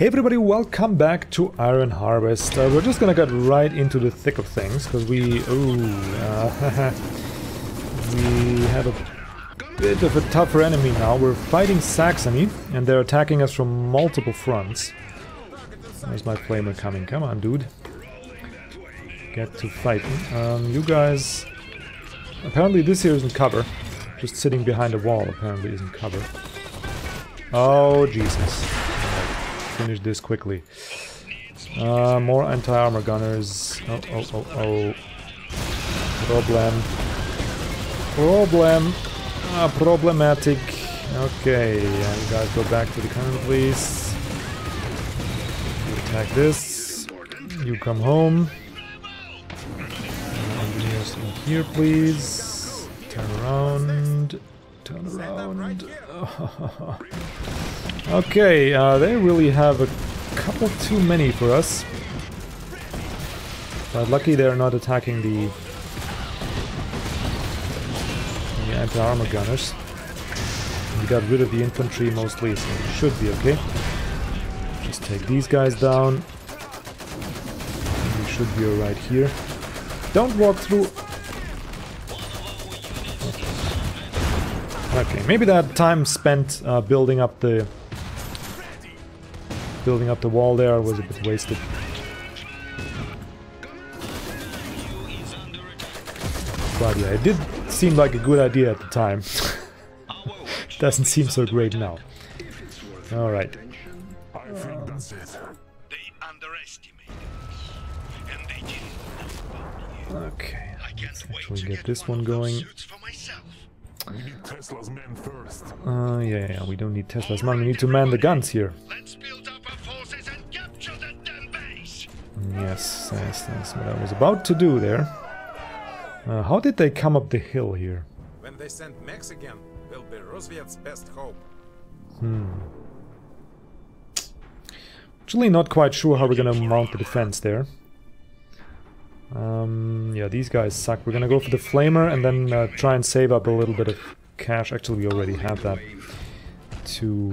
Hey everybody, welcome back to Iron Harvest. Uh, we're just gonna get right into the thick of things, because we... Oh, uh, we have a bit of a tougher enemy now. We're fighting Saxony, and they're attacking us from multiple fronts. There's my flamer coming. Come on, dude. Get to fighting. Um, you guys... Apparently this here isn't cover. Just sitting behind a wall apparently isn't cover. Oh, Jesus finish this quickly. Uh, more anti-armor gunners. Oh, oh, oh, oh. Problem. Problem. Ah, problematic. Okay, yeah, you guys go back to the cannon, please. You attack this. You come home. Engineers in here, please. Turn around. Turn around. okay, uh, they really have a couple too many for us. But lucky they're not attacking the, the anti-armor gunners. We got rid of the infantry mostly, so it should be okay. Just take these guys down. We should be alright here. Don't walk through Okay, maybe that time spent uh, building up the building up the wall there was a bit wasted. But yeah, it did seem like a good idea at the time. Doesn't seem so great now. Alright. Okay, let's actually get this one going. We need Tesla's men first. Uh, yeah, yeah, we don't need Tesla's men. We need to man the guns here. Let's build up our forces and capture the damn base. Yes, yes, that's what I was about to do there. Uh, how did they come up the hill here? When they send mechs again, will be Rusviet's best hope. Hmm. Actually not quite sure how we're gonna mount the defense there. Um, yeah, these guys suck. We're gonna go for the flamer and then uh, try and save up a little bit of cash. Actually, we already have that to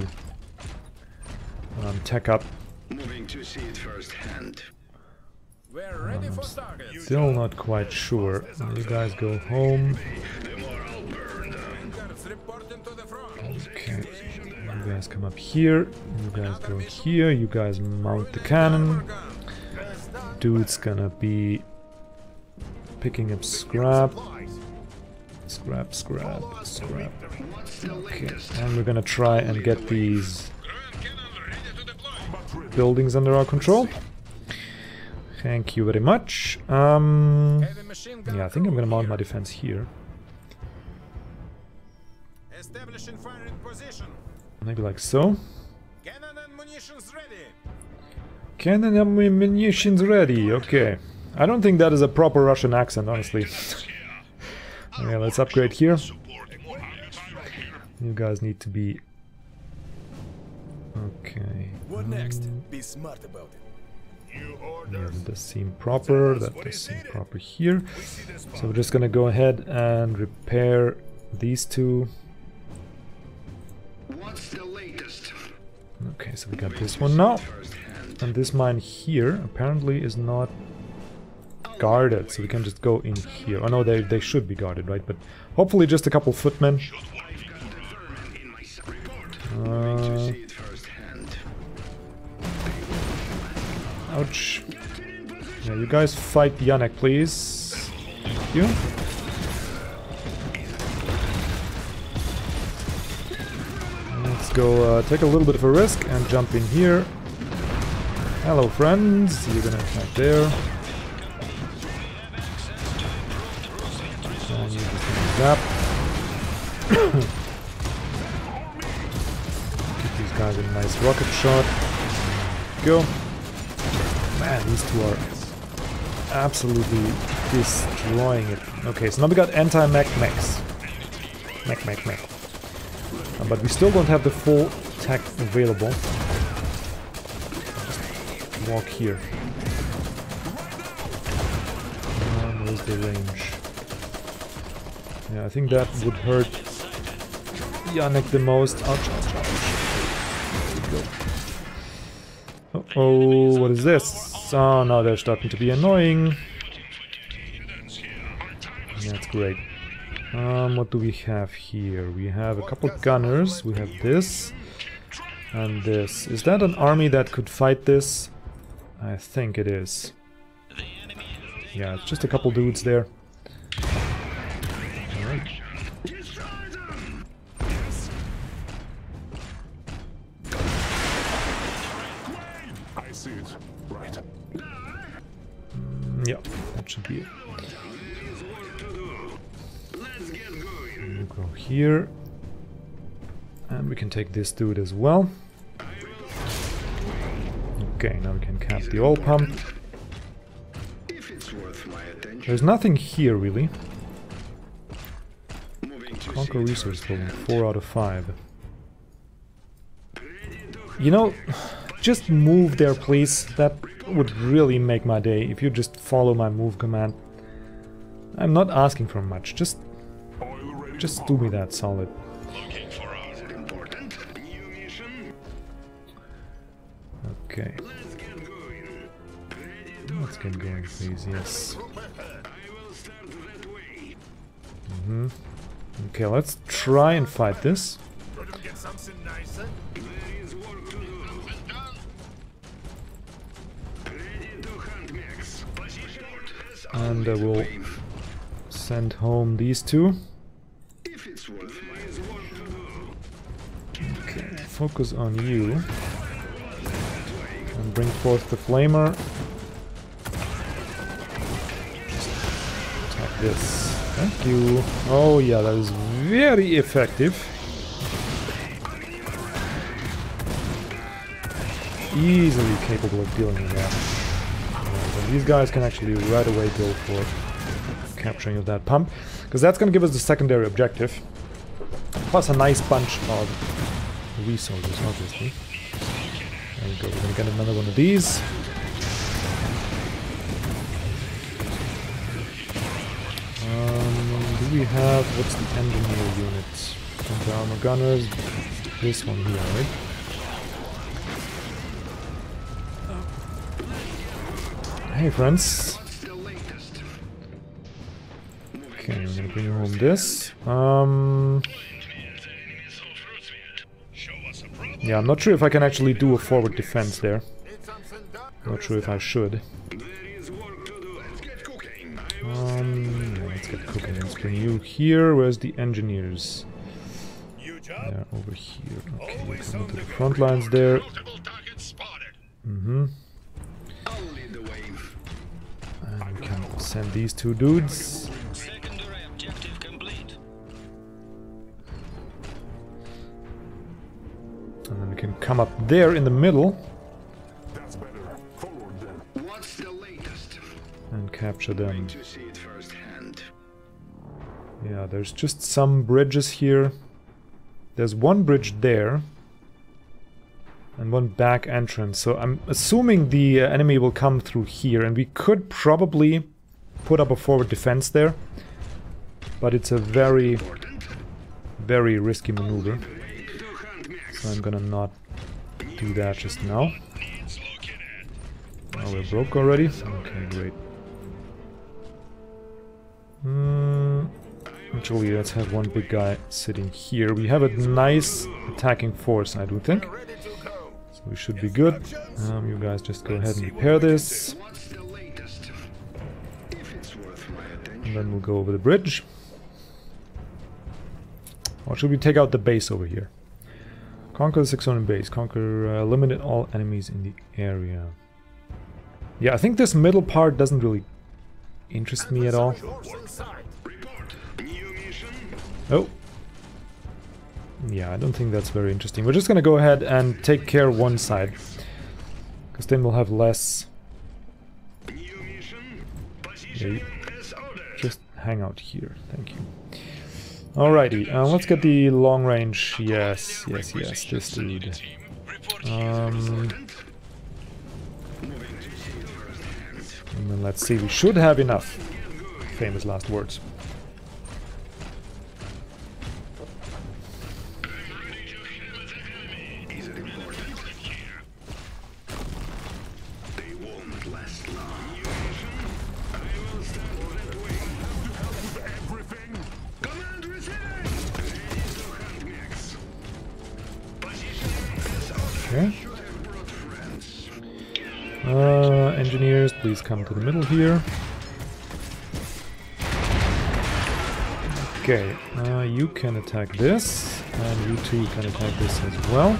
um, tech up. Moving to see it firsthand. We're ready for target. Still not quite sure. You guys go home. The moral burned. Guards reporting to the front. Okay. You guys come up here. You guys go here. You guys mount the cannon. Dude's gonna be picking up scrap. Scrap, scrap, scrap. Okay, and we're gonna try and get these buildings under our control. Thank you very much. Um, yeah, I think I'm gonna mount my defense here. Maybe like so. Cannon munitions ready. Okay. I don't think that is a proper Russian accent, honestly. okay, let's upgrade here. You guys need to be... Okay. What next? Be smart about it. Yeah, that does seem proper. That does seem proper here. So we're just gonna go ahead and repair these two. What's the latest? Okay, so we got this one now. And this mine here apparently is not guarded, so we can just go in here. Oh no, they, they should be guarded, right? But hopefully just a couple footmen. Uh, ouch. Yeah, you guys fight Yannick, please. Thank you. Let's go uh, take a little bit of a risk and jump in here. Hello, friends. You're gonna attack there. Zap. Give these guys a nice rocket shot. Go. Man, these two are absolutely destroying it. Okay, so now we got anti-mech mechs. Mech, mech, mech. Uh, but we still don't have the full tech available. Just walk here. Where's the range? Yeah, I think that would hurt Yannick the most. Ouch, ouch, ouch. Go. oh, what is this? Oh no, they're starting to be annoying. That's great. Um, what do we have here? We have a couple gunners. We have this and this. Is that an army that could fight this? I think it is. Yeah, just a couple dudes there. Go here. And we can take this dude as well. Okay, now we can cap the oil pump. There's nothing here really. Conquer resource building, 4 out of 5. You know, just move there please. That would really make my day if you just follow my move command. I'm not asking for much, just. Just do me that solid. Okay, Let's get going. Please, yes. I will that way. Okay, let's try and fight this. And uh, always, we'll send home these two. Focus on you. And bring forth the flamer. Attack this. Thank you. Oh yeah, that is very effective. Easily capable of dealing with that. These guys can actually right away go for capturing of that pump. Because that's going to give us the secondary objective. Plus a nice bunch of resources, obviously. There we go, we're gonna get another one of these. Um, do we have, what's the engineer unit? Counter armor gunners, this one here, right? Hey friends. Okay, I'm gonna bring home this. Um, yeah, I'm not sure if I can actually do a forward defense there. Not sure if I should. To. Um, yeah, let's get cooking. Let's bring you here. Where's the engineers? They're over here. Okay, Always come into the front lines there. Mm-hmm. And we can send these two dudes. Come up there in the middle and capture them. Yeah, there's just some bridges here. There's one bridge there. And one back entrance. So I'm assuming the uh, enemy will come through here. And we could probably put up a forward defense there. But it's a very, very risky maneuver. So I'm gonna not do that just now. Oh, we're broke already? Okay, great. Hmm. Actually, let's have one big guy sitting here. We have a nice attacking force, I do think. So we should be good. Um, you guys just go ahead and repair this. And then we'll go over the bridge. Or should we take out the base over here? Conquer the 600 base. Conquer, uh, eliminate all enemies in the area. Yeah, I think this middle part doesn't really interest me at all. Oh. Yeah, I don't think that's very interesting. We're just gonna go ahead and take care of one side. Because then we'll have less... Yeah, just hang out here. Thank you. Alrighty, uh, let's get the long range. Yes, yes, yes, this dude. Um, and then let's see, we should have enough. Famous last words. Come to the middle here. Okay, uh, you can attack this, and you two can attack this as well.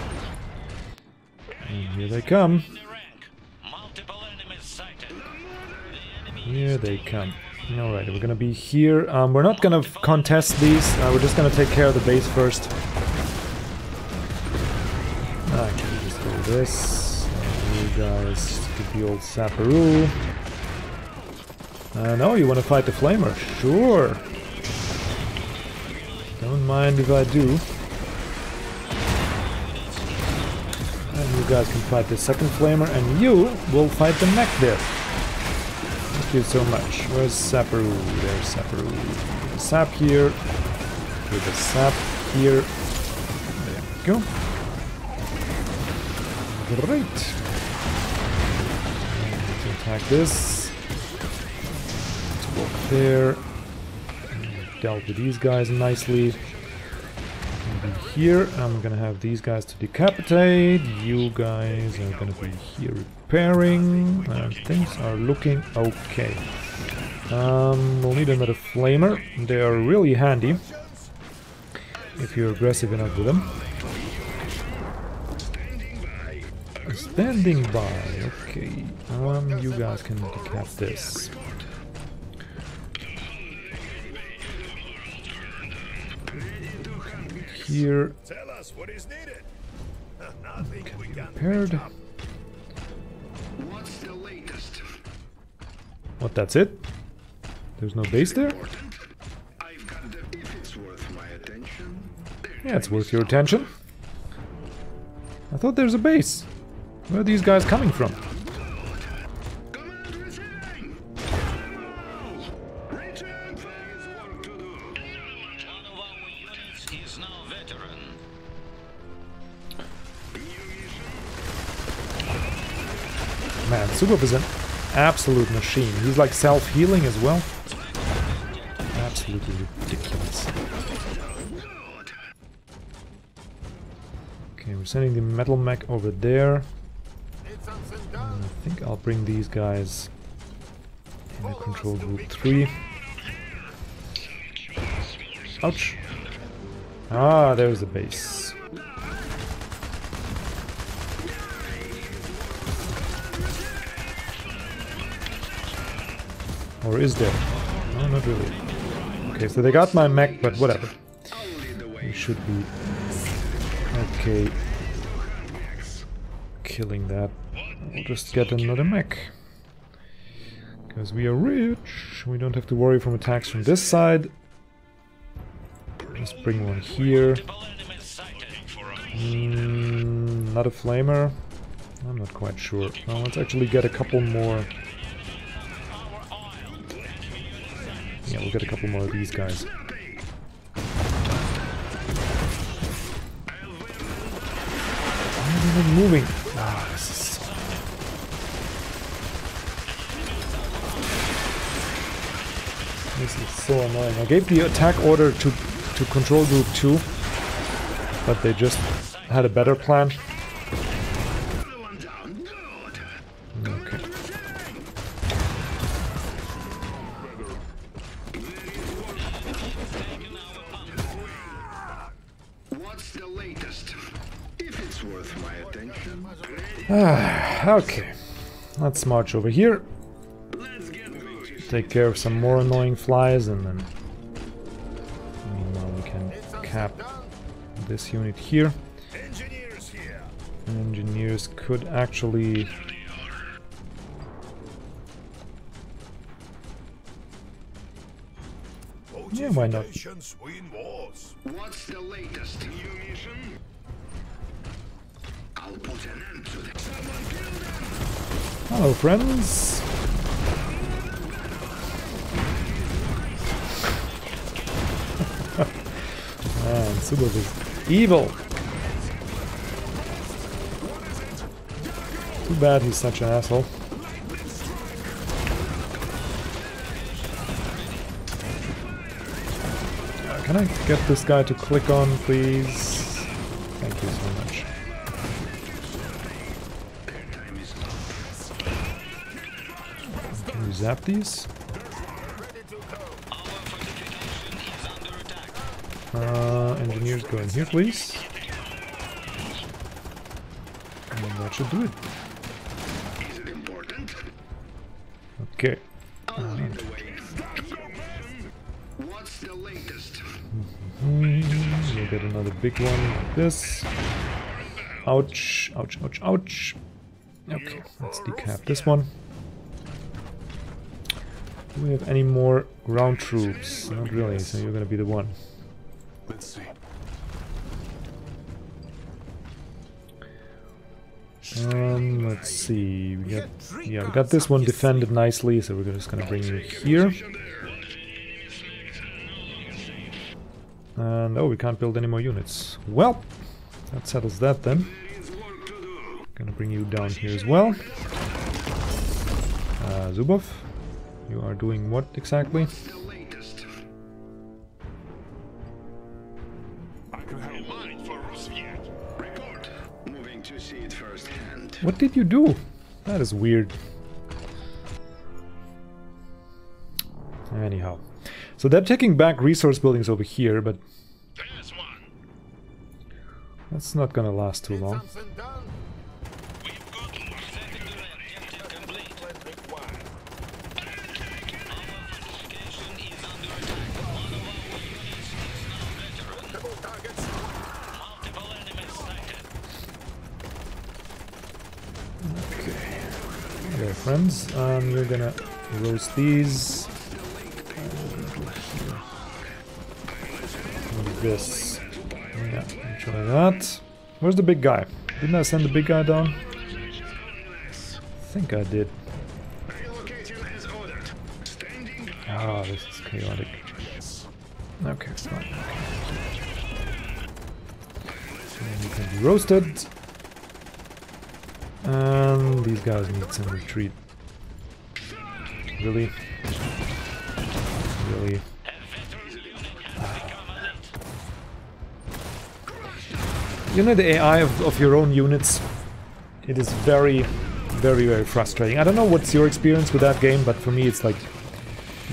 And here they come. Here they come. Alright, we're gonna be here. Um, we're not gonna contest these, uh, we're just gonna take care of the base first. Okay, just do this. And you guys get the old Saparoo. Uh, no, you wanna fight the Flamer? Sure. Don't mind if I do. And you guys can fight the second Flamer, and you will fight the mech there. Thank you so much. Where's Saparu? There's Saparu. Sap here. With the sap here. There we go. Great. Can attack this. There. Dealt with these guys nicely. Maybe here, I'm gonna have these guys to decapitate. You guys are gonna be here repairing. And things are looking okay. Um, we'll need another flamer. They are really handy if you're aggressive enough with them. Standing by. Okay. Um, you guys can decap this. Here, Tell us what is needed. Nothing we can repaired. What's the latest? What, that's it? There's no base there? I've got the. If it's worth my attention. Yeah, it's worth your attention. I thought there's a base. Where are these guys coming from? Man, is an absolute machine. He's like self-healing as well. Absolutely ridiculous. Okay, we're sending the metal mech over there. And. I think I'll bring these guys in the control group 3. Ouch. Ah, there's the base. Or is there? No, not really. Okay, so they got my mech, but whatever. We should be okay. Killing that. We'll just get another mech. Because we are rich. We don't have to worry from attacks from this side. Let's bring one here. Mm, not a flamer. I'm not quite sure. Well, let's actually get a couple more. Yeah, we'll get a couple more of these guys. Why are they moving? Ah, this is so... This is so annoying. I gave the attack order to to control group 2, but they just had a better plan. Ah, okay. Let's march over here, take care of some more annoying flies, and then meanwhile we can cap this unit here. Engineers could actually Yeah, why not? What's the latest? Hello, friends. Man, Zubov is evil. Too bad he's such an asshole. Uh, can I get this guy to click on, please? Zap these? Uh, engineers go in here, please. And that should do it. Okay. Mm, We'll get another big one like this. Ouch, ouch, ouch, ouch. Okay, let's decap this one. Do we have any more ground troops? Not really, so you're gonna be the one. Let's see. Um, let's see. We got, yeah, we got this one defended nicely, so we're just gonna bring you here. And oh, we can't build any more units. Well, that settles that then. Gonna bring you down here as well. Uh, Zubov, you are doing what exactly? The latest. I can help. Mine for Rusviet. Report. Moving to see it firsthand. What did you do? That is weird. Anyhow. So they're taking back resource buildings over here, but that's not gonna last too long. Friends, um, you're gonna roast these. This. Yeah, enjoy that. Where's the big guy? Didn't I send the big guy down? I think I did. Ah, this is chaotic. Okay, fine. And you can be roasted. Guys need some retreat. Really? Really? You know the AI of, of your own units? It is very, very, very frustrating. I don't know what's your experience with that game, but for me it's like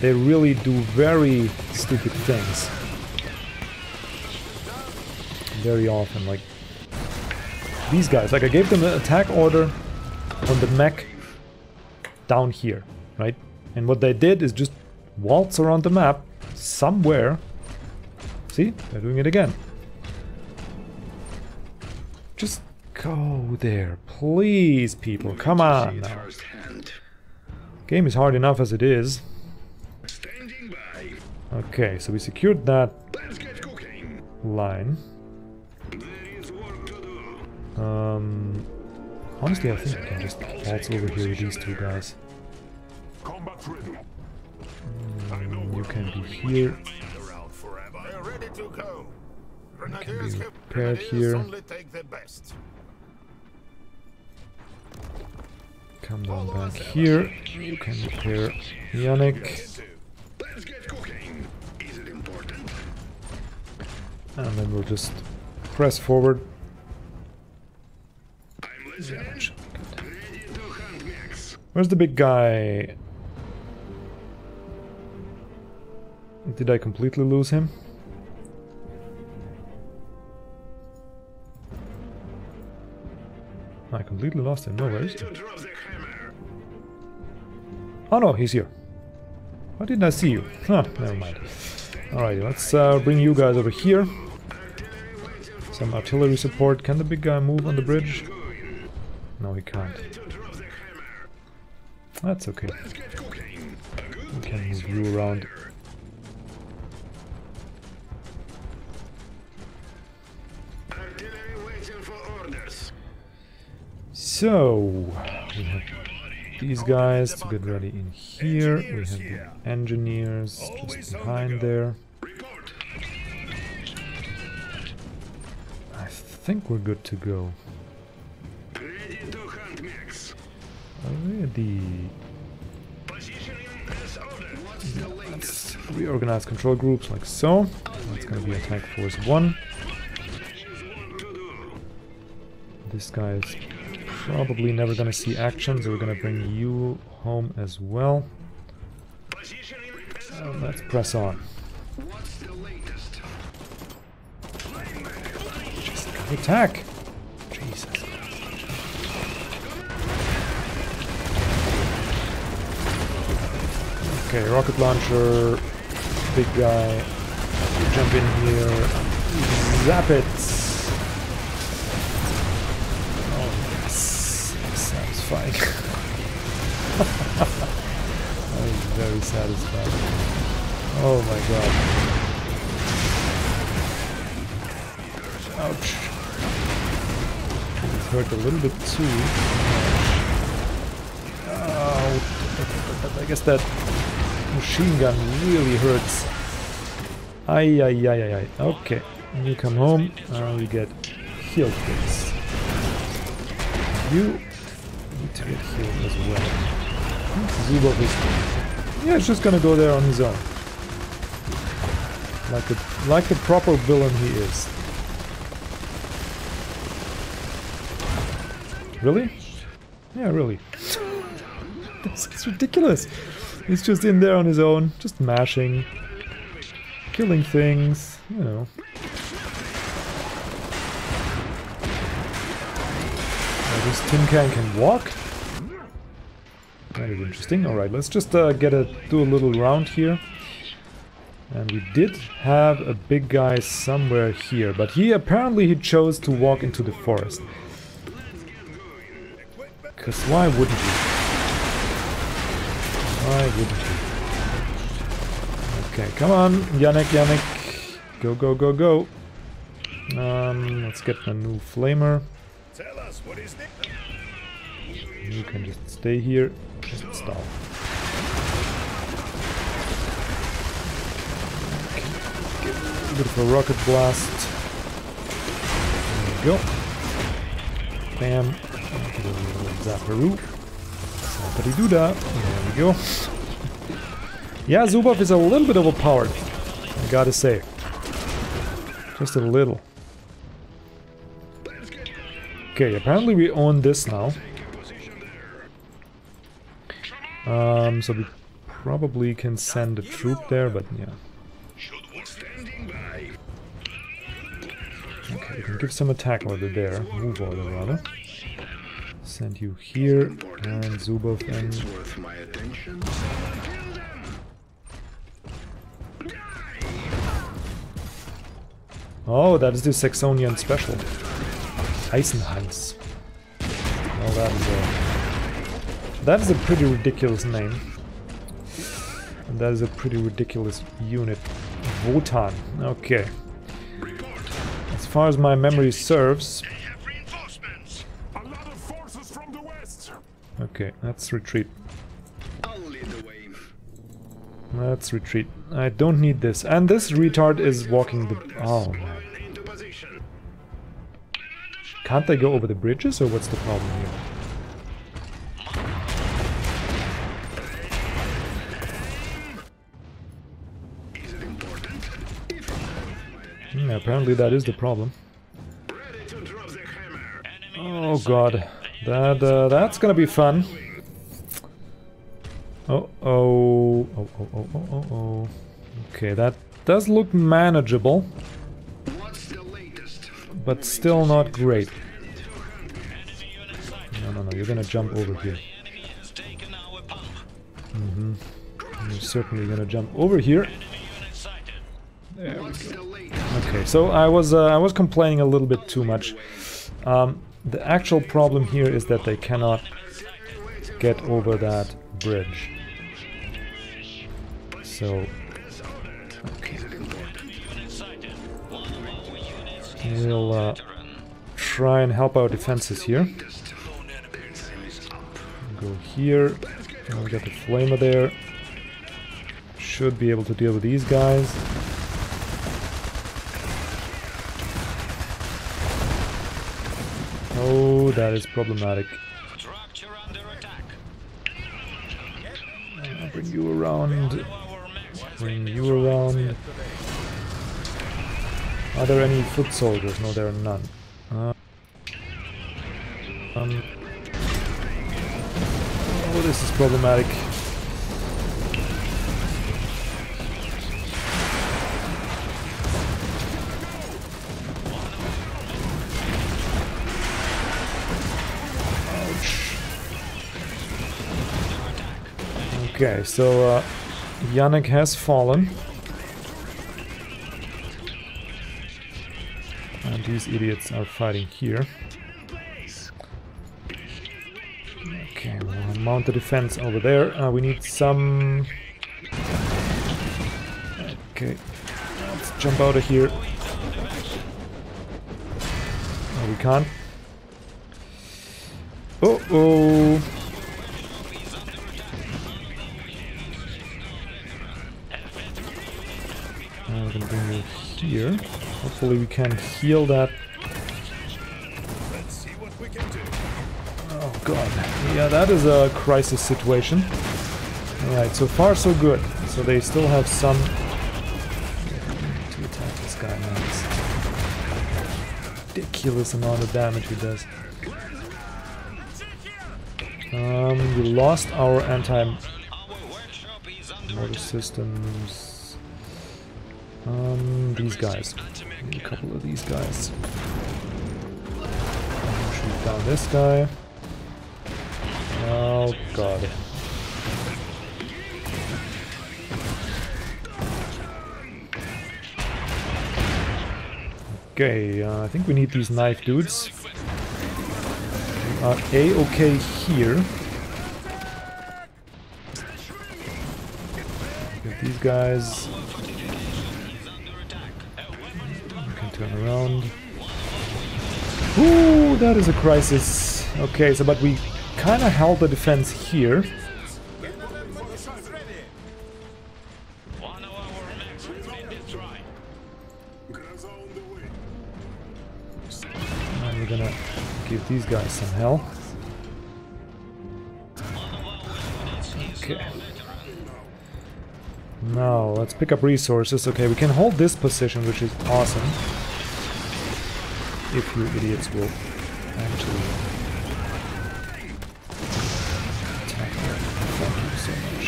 they really do very stupid things. Very often, like these guys. Like I gave them an attack order on the mech down here, right? And what they did is just waltz around the map somewhere. See, they're doing it again. Just go there, please, people. Come on now. Game is hard enough as it is. Okay, so we secured that Let's get cooking. line. There is work to do. Um, honestly, I think I can just waltz over here with these two guys. Mm, you can be here. Around forever. They're ready to go. Grenadiers be have prepared here. only take the best. Come down back here. You can repair Yannick. Let's get cooking. Is it important? And then we'll just press forward. Where's the big guy? Did I completely lose him? I completely lost him. No, where is he? Oh no, he's here. Why didn't I see you? Huh, never mind. Alright, let's uh, bring you guys over here. Some artillery support. Can the big guy move on the bridge? No, he can't. To drop the hammer. That's okay. Let's get cooking. A good We can move you around. Artillery waiting for orders. So, we have these guys to get ready in here. We have the engineers just behind there. I think we're good to go. The? Reorganize control groups like so. That's gonna be attack force 1. There's work to do. This guy is probably never gonna see action, so we're gonna bring you home as well. Uh, let's press on. Just attack! Okay, rocket launcher, big guy. Jump in here. Zap it! Oh yes, satisfying. is very satisfying. Oh my god. Ouch. It hurt a little bit too. Oh, I guess that machine gun really hurts. Ay, ay, ay, ay, ay. Okay, you come home, and we get healed, please. You need to get healed as well. Zubov is... Yeah, it's just gonna go there on his own. Like a, like the proper villain he is. Really? Yeah, really. this is ridiculous. He's just in there on his own, just mashing, killing things, you know. Oh, this tin can can walk? That is interesting. Alright, let's just uh, get a do a little round here. And we did have a big guy somewhere here, but he apparently he chose to walk into the forest. Because why wouldn't he? Why wouldn't he? Okay, come on, Yannick, Yannick. Go, go, go, go. Um, let's get a new flamer. Tell us what is? You can just stay here. Just stop. A bit of a rocket blast. There we go. Bam. Get little Zapparoo. Zapparidooda. There we go. yeah, Zubov is a little bit overpowered. I gotta say. Just a little. Okay, apparently we own this now. Um, so we probably can send a troop there, but yeah. Okay, we can give some attack order there, move order rather. Send you here, and Zubov and... worth my attention. Oh, that is the Saxonian special. Eisenhans. Well, that is a... That is a pretty ridiculous name. And that is a pretty ridiculous unit. Wotan. Okay. As far as my memory serves... Okay, let's retreat. I'll lead the way. Let's retreat. I don't need this. And this retard is walking the... Oh, man. Can't they go over the bridges, or what's the problem here? Hmm, apparently that is the problem. Ready to drop the hammer. Oh god, that uh, that's gonna be fun. Oh oh oh oh oh oh oh. Okay, that does look manageable, but still not great. No no no, you're gonna jump over here. Our pump. You're certainly gonna jump over here. Okay, so I was uh, I was complaining a little bit too much. Um, the actual problem here is that they cannot get over that bridge. So Unit sighted. One of our units we'll uh, try and help our defenses here. Go here. and we got the flamer there. Should be able to deal with these guys. Oh, that is problematic. Structure under attack. I'll bring you around. Bring you around. Are there any foot soldiers? No, there are none. Uh, um. Oh, this is problematic. Okay, so uh, Yannick has fallen. And these idiots are fighting here. Okay, we'll mount the defense over there. Uh, we need some... Okay, let's jump out of here. Oh, we can't. Uh here. Hopefully we can heal that. Let's see what we can do. Oh god. Yeah, that is a crisis situation. Alright, so far so good. So they still have some... to attack this guy now. It's ridiculous amount of damage he does. Um, we lost our anti-mortar Our workshop is under attack. systems. Um, these guys. A couple of these guys. Shoot down this guy. Oh god. Okay, uh, I think we need these knife dudes. We are a-okay here. Get these guys. Around. Ooh, that is a crisis. Okay, so but we kind of held the defense here. And we're gonna give these guys some hell. Okay. Now, let's pick up resources. Okay, we can hold this position, which is awesome. If you idiots will actually attack. Thank you so much.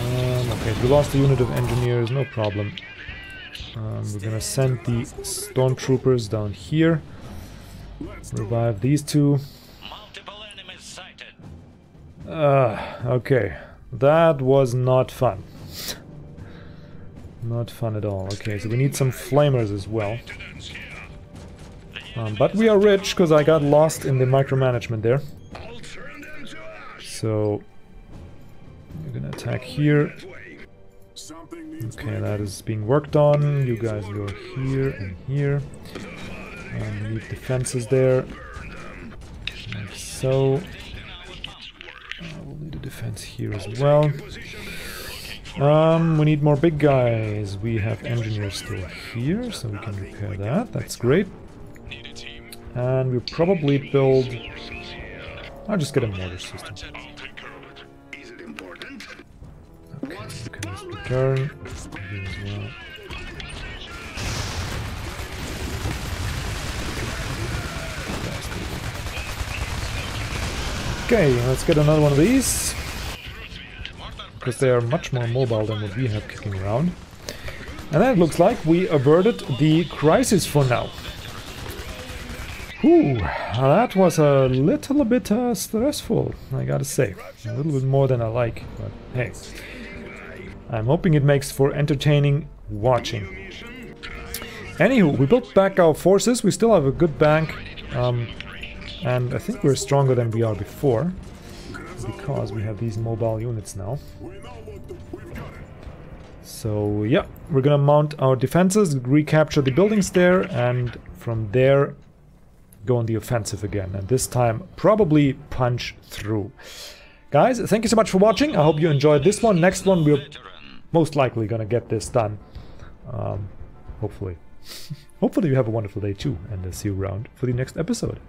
Um, okay, we lost a unit of engineers, no problem. Um, we're gonna send the stormtroopers down here. Revive these two. Multiple enemies sighted. Uh, okay. That was not fun. Not fun at all. Okay, so we need some flamers as well. Um, but we are rich, because I got lost in the micromanagement there. So... We're gonna attack here. Okay, that is being worked on. You guys go here and here. Um, need defenses there. Like so. Uh, we'll need a defense here as well. Um, we need more big guys. We have engineers still here, so we can repair that. That's great. And we'll probably build... I'll just get a mortar system. Okay, just return. Okay, let's get another one of these. Because they are much more mobile than what we have kicking around. And then it looks like we averted the crisis for now. Whew, that was a little bit uh, stressful, I gotta say. A little bit more than I like, but hey. I'm hoping it makes for entertaining watching. Anywho, we built back our forces. We still have a good bank. Um, and I think we're stronger than we are before. Because we have these mobile units now. So yeah, we're gonna mount our defenses, recapture the buildings there, and from there go on the offensive again. And this time probably punch through. Guys, thank you so much for watching. I hope you enjoyed this one. Next one we're most likely gonna get this done. Um, hopefully. hopefully you have a wonderful day too, and I'll see you around for the next episode.